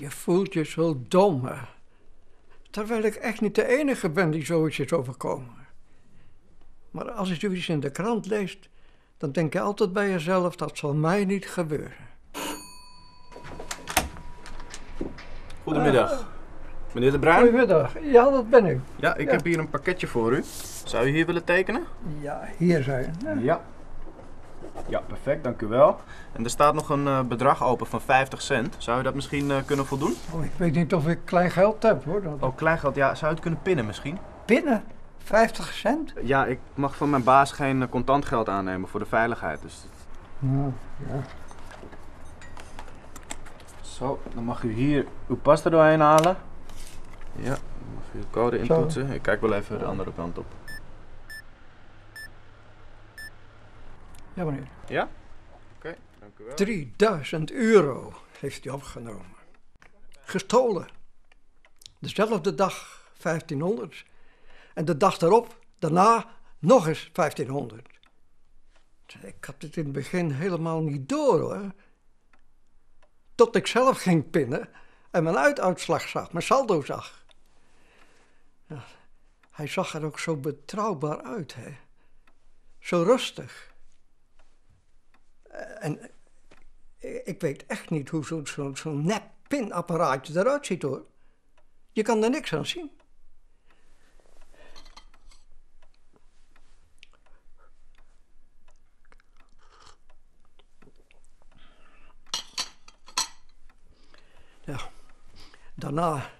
Je voelt je zo dom, hè? Terwijl ik echt niet de enige ben die zoiets is overkomen. Maar als je zoiets in de krant leest, dan denk je altijd bij jezelf: dat zal mij niet gebeuren. Goedemiddag. Meneer De Bruin? Goedemiddag, ja, dat ben ik. Ja, ik Ja. heb hier een pakketje voor u. Zou u hier willen tekenen? Ja, hier zijn. Ja. Ja, perfect, dank u wel. En er staat nog een eh, bedrag open van 50 cent. Zou u dat misschien eh, kunnen voldoen? Oh, ik weet niet of ik klein geld heb hoor. Dat... Oh, kleingeld, ja. Zou u het kunnen pinnen misschien? Binnen 50 cent? Ja, ik mag van mijn baas geen eh, contant geld aannemen voor de veiligheid. Dus... Nou, ja. Zo, dan mag u hier uw pas er doorheen halen. Ja, dan mag u uw code intoetsen. Ik kijk wel even de andere kant op. ja meneer. Ja? Oké, dank u wel. 3000 euro heeft hij opgenomen. Gestolen. Dezelfde dag 1500. En de dag daarop, daarna, nog eens 1500. Ik had het in het begin helemaal niet door hoor. Tot ik zelf ging pinnen en mijn uituitslag zag, mijn saldo zag. Ja, hij zag er ook zo betrouwbaar uit, hè. Zo rustig. En ik weet echt niet hoe zo'n zo, zo nep pinapparaatje eruit ziet hoor. Je kan er niks aan zien. Ja, daarna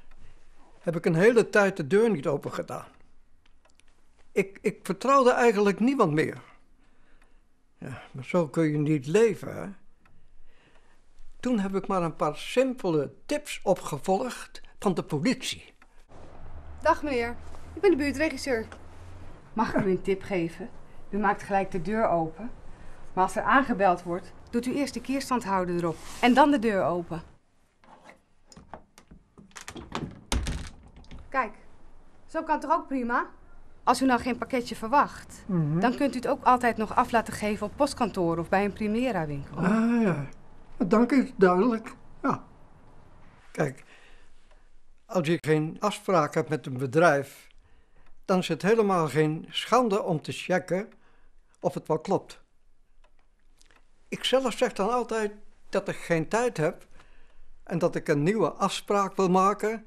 heb ik een hele tijd de deur niet open gedaan. Ik, ik vertrouwde eigenlijk niemand meer. Ja, maar zo kun je niet leven? Toen heb ik maar een paar simpele tips opgevolgd van de politie. Dag meneer, ik ben de buurtregisseur. Mag ik u een tip geven? U maakt gelijk de deur open. Maar als er aangebeld wordt, Doet u eerst de keerstandhouder erop en dan de deur open. Kijk, zo kan het toch ook prima? Als u nou geen pakketje verwacht, dan kunt u het ook altijd nog af laten geven op postkantoor of bij een Primera winkel. Ah ja, dank u, duidelijk. Ja. Kijk, als je geen afspraak hebt met een bedrijf, dan is het helemaal geen schande om te checken of het wel klopt. Ik zelf zeg dan altijd dat ik geen tijd heb en dat ik een nieuwe afspraak wil maken,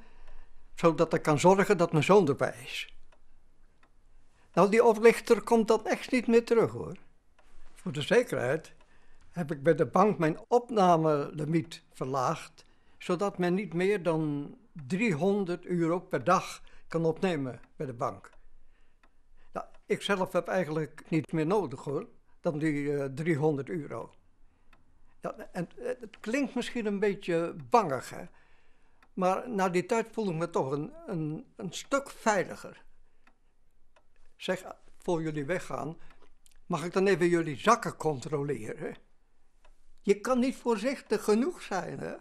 zodat ik kan zorgen dat mijn zoon erbij is. Nou, die oplichter komt dan echt niet meer terug hoor. Voor de zekerheid heb ik bij de bank mijn opnamelimiet verlaagd, zodat men niet meer dan 300 euro per dag kan opnemen bij de bank. Nou, ik zelf heb eigenlijk niet meer nodig hoor, dan die eh, 300 euro. Ja, en eh, het klinkt misschien een beetje bangig, hè? maar na die tijd voel ik me toch een, een stuk veiliger. Zeg, voor jullie weggaan, mag ik dan even jullie zakken controleren? Je kan niet voorzichtig genoeg zijn, hè?